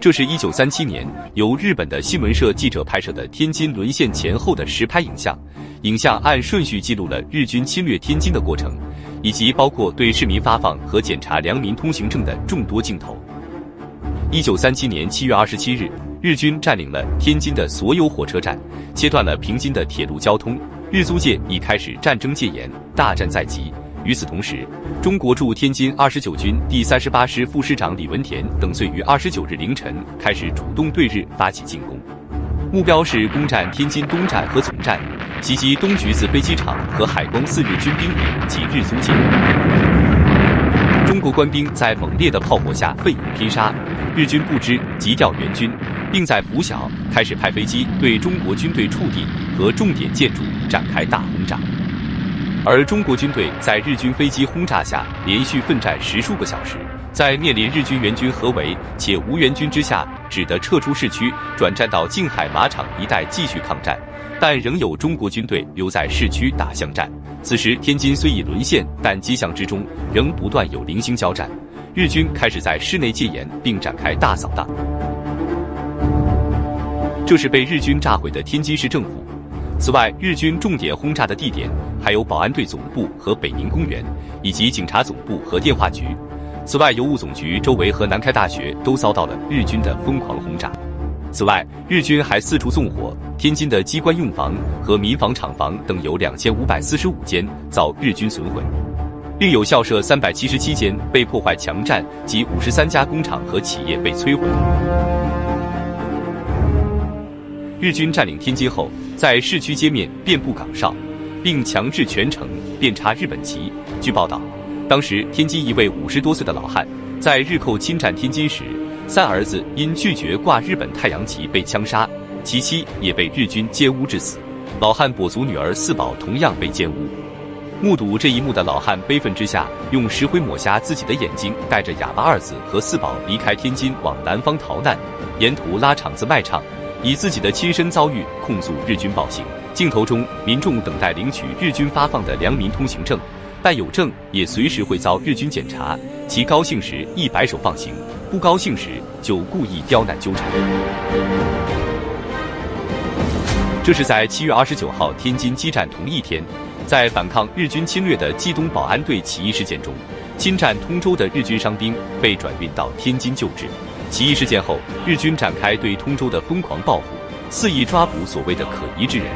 这是一九三七年由日本的新闻社记者拍摄的天津沦陷前后的实拍影像，影像按顺序记录了日军侵略天津的过程，以及包括对市民发放和检查良民通行证的众多镜头。一九三七年七月二十七日，日军占领了天津的所有火车站，切断了平津的铁路交通，日租界已开始战争戒严，大战在即。与此同时，中国驻天津二十九军第三十八师副师长李文田等遂于二十九日凌晨开始主动对日发起进攻，目标是攻占天津东站和总站，袭击东橘子飞机场和海光寺日军兵营及日租界。中国官兵在猛烈的炮火下奋勇拼杀，日军不知急调援军，并在拂晓开始派飞机对中国军队驻地和重点建筑展开大轰炸。而中国军队在日军飞机轰炸下连续奋战十数个小时，在面临日军援军合围且无援军之下，只得撤出市区，转战到静海马场一带继续抗战。但仍有中国军队留在市区打巷战。此时天津虽已沦陷，但机巷之中仍不断有零星交战。日军开始在市内戒严，并展开大扫荡。这是被日军炸毁的天津市政府。此外，日军重点轰炸的地点还有保安队总部和北宁公园，以及警察总部和电话局。此外，邮务总局周围和南开大学都遭到了日军的疯狂轰炸。此外，日军还四处纵火，天津的机关用房和民房、厂房等有两千五百四十五间遭日军损毁，另有校舍三百七十七间被破坏强占，及五十三家工厂和企业被摧毁。日军占领天津后，在市区街面遍布岗哨，并强制全城遍插日本旗。据报道，当时天津一位五十多岁的老汉，在日寇侵占天津时，三儿子因拒绝挂日本太阳旗被枪杀，其妻也被日军奸污致死。老汉跛足女儿四宝同样被奸污。目睹这一幕的老汉悲愤之下，用石灰抹瞎自己的眼睛，带着哑巴二子和四宝离开天津，往南方逃难，沿途拉场子卖唱。以自己的亲身遭遇控诉日军暴行。镜头中，民众等待领取日军发放的良民通行证，但有证也随时会遭日军检查。其高兴时一摆手放行，不高兴时就故意刁难纠缠。这是在七月二十九号天津激战同一天，在反抗日军侵略的冀东保安队起义事件中，侵占通州的日军伤兵被转运到天津救治。起义事件后，日军展开对通州的疯狂报复，肆意抓捕所谓的可疑之人。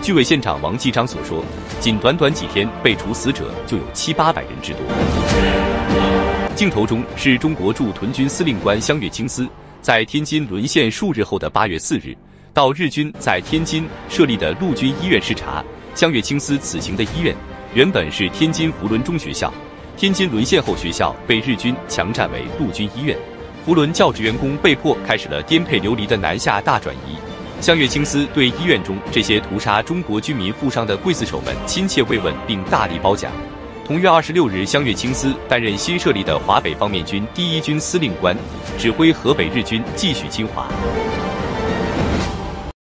据伪县长王继章所说，仅短短几天，被处死者就有七八百人之多。镜头中是中国驻屯军司令官香月清司在天津沦陷数日后的八月四日，到日军在天津设立的陆军医院视察。香月清司此行的医院原本是天津福伦中学校，天津沦陷后，学校被日军强占为陆军医院。福伦教职员工被迫开始了颠沛流离的南下大转移。香月清司对医院中这些屠杀中国军民负伤的刽子手们亲切慰问，并大力褒奖。同月二十六日，香月清司担任新设立的华北方面军第一军司令官，指挥河北日军继续侵华。